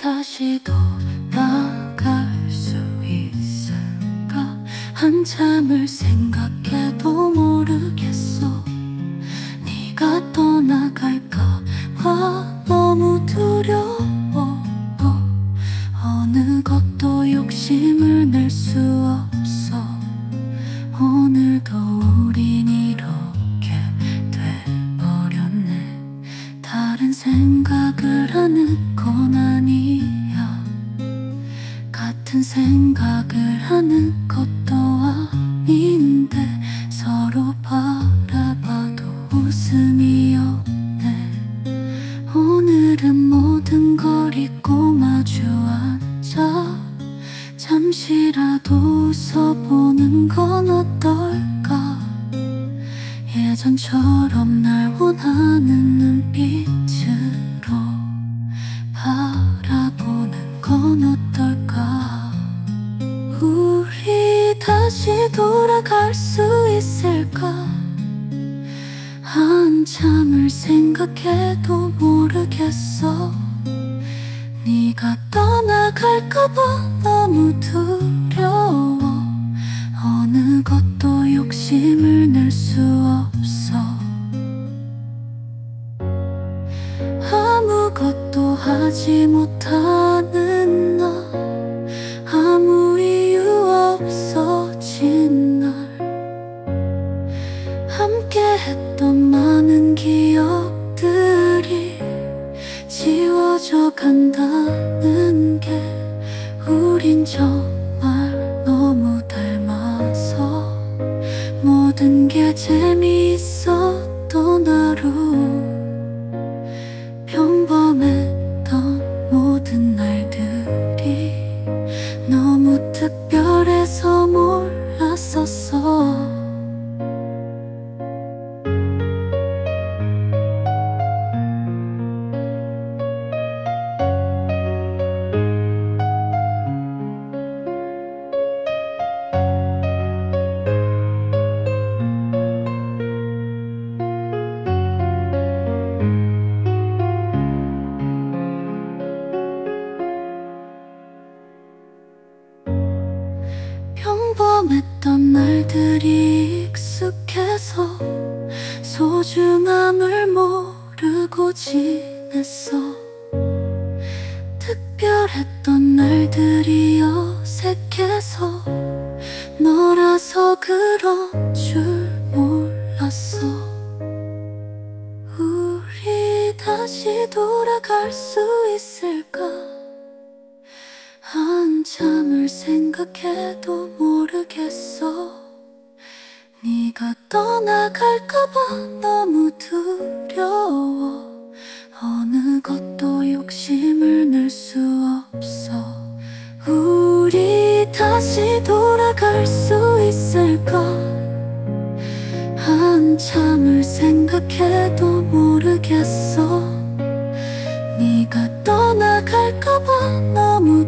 다시 돌아갈 수 있을까? 한참을 생각해도 모르겠어. 네가 떠나갈까 봐 너무 두려워. 어느 것도 욕심을 낼 수 없어. 오늘도 우린 이렇게 돼버렸네. 다른 생각을 하는 건아 모든 걸 잊고 마주 앉아 잠시라도 웃어보는 건 어떨까? 예전처럼 날 원하는 눈빛으로 바라보는 건 어떨까? 우리 다시 돌아갈 수 있을까? 한참을 생각해도 모르겠어 떠나갈까봐 너무 두려워. 어느 것도 욕심을 낼 수 없어. 아무것도 하지 못하는 나 아무 이유 없어진 날. 함께 했던 많은 기억들이 지워져 간다는 게 우린 정말 너무 닮아서 모든 게 재미있었던 하루 날들이 익숙해서 소중함을 모르고 지냈어. 특별했던 날들이 어색해서 너라서 그런 줄 몰랐어. 우리 다시 돌아갈 수 있을까? 한참을 생각해도 모르겠어 다 떠나갈까봐 너무 두려워. 어느 것도 욕심을 낼 수 없어. 우리 다시 돌아갈 수 있을까? 한참을 생각해도 모르겠어. 네가 떠나갈까봐 너무